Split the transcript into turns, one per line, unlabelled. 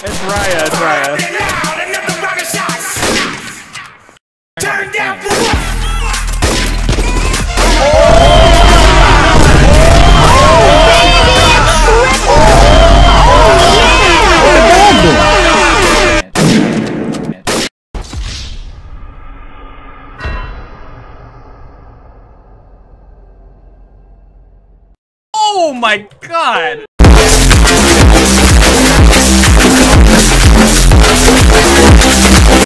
It's Raya, it's Raya.
Turn down for what?
Oh my god!